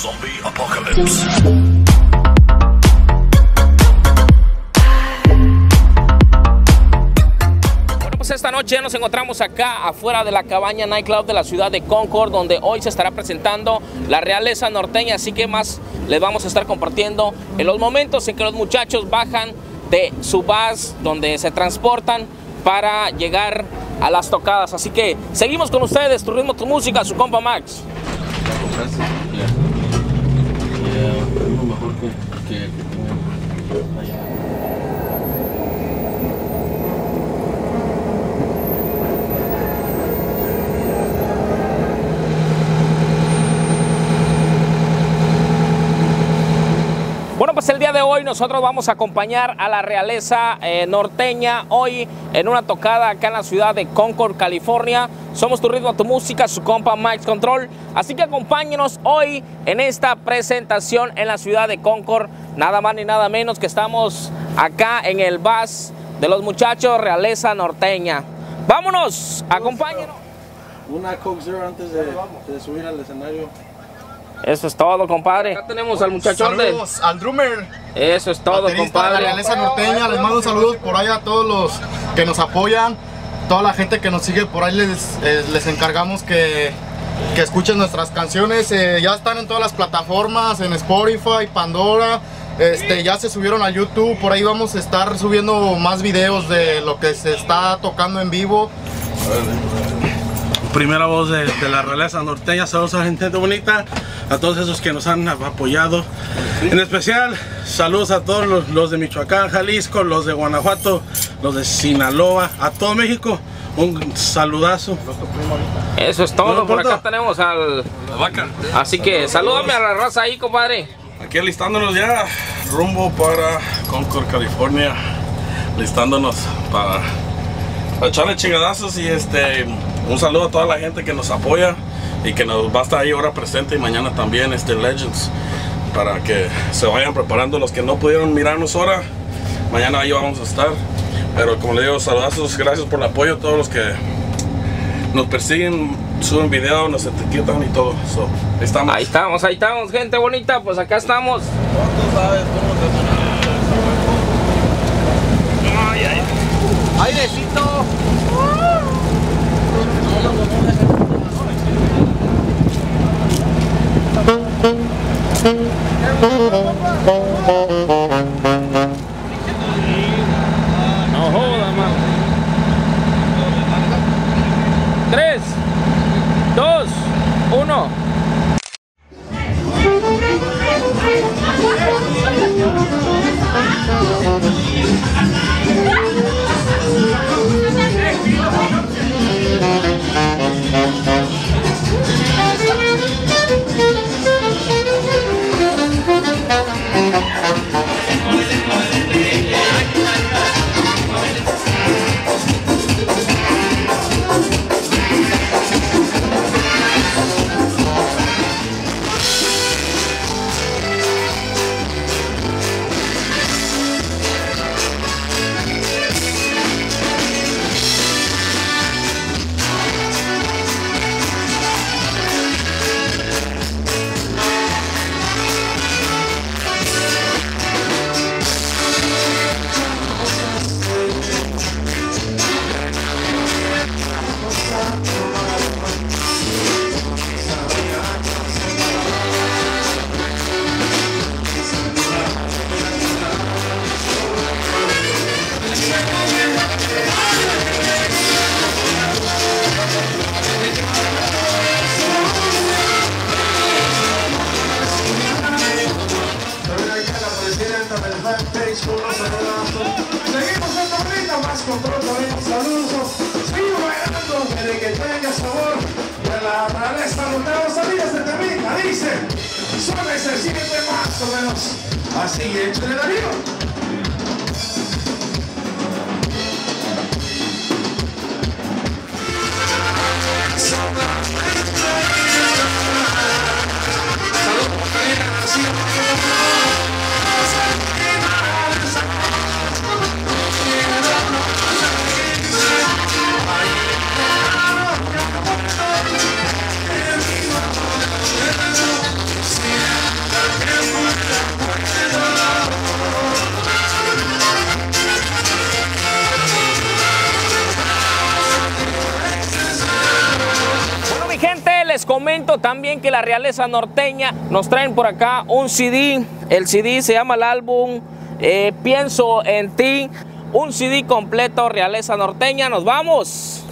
Zombie Apocalypse. Bueno, pues esta noche nos encontramos acá afuera de la cabaña Nightclub de la ciudad de Concord, donde hoy se estará presentando la realeza norteña, así que más les vamos a estar compartiendo en los momentos en que los muchachos bajan de su bus, donde se transportan para llegar a las tocadas. Así que seguimos con ustedes, tu ritmo, tu música, su compa Max. Bueno, pues el de hoy nosotros vamos a acompañar a la realeza eh, norteña hoy en una tocada acá en la ciudad de Concord, California. Somos tu ritmo, tu música, su compa Max Control. Así que acompáñenos hoy en esta presentación en la ciudad de Concord. Nada más ni nada menos que estamos acá en el bus de los muchachos realeza norteña. Vámonos, acompáñenos. Una Coke Zero antes de, de subir al escenario. Eso es todo, compadre. Acá tenemos al muchachón de... Saludos al drummer, Eso es todo, baterista de la compadre. realeza norteña. Les mando saludos por ahí a todos los que nos apoyan, toda la gente que nos sigue por ahí. Les, eh, les encargamos que, que escuchen nuestras canciones. eh, ya están en todas las plataformas, en Spotify, Pandora. Este, ya se subieron a YouTube. Por ahí vamos a estar subiendo más videos de lo que se está tocando en vivo. Primera voz de, de la realeza norteña. Saludos a la gente bonita, a todos esos que nos han apoyado. En especial, saludos a todos los, los de Michoacán, Jalisco, los de Guanajuato, los de Sinaloa, a todo México. Un saludazo. Eso es todo, por acá tenemos al... La vaca. Así que salúdame a la raza ahí, compadre. Aquí alistándonos ya, rumbo para Concord, California. Listándonos para, para echarle chingadazos y este un saludo a toda la gente que nos apoya y que nos va a estar ahí ahora presente y mañana también este Legends para que se vayan preparando los que no pudieron mirarnos ahora. Mañana ahí vamos a estar. Pero como le digo, saludazos, gracias por el apoyo a todos los que nos persiguen, suben video, nos etiquetan y todo. So, ahí estamos. Ahí estamos, ahí estamos, gente bonita, pues acá estamos. No Seguimos se siente más o menos. Así, échale de arriba. les comento también que la realeza norteña nos traen por acá un CD. El CD se llama el álbum eh, Pienso en ti. Un CD completo, realeza norteña. Nos vamos.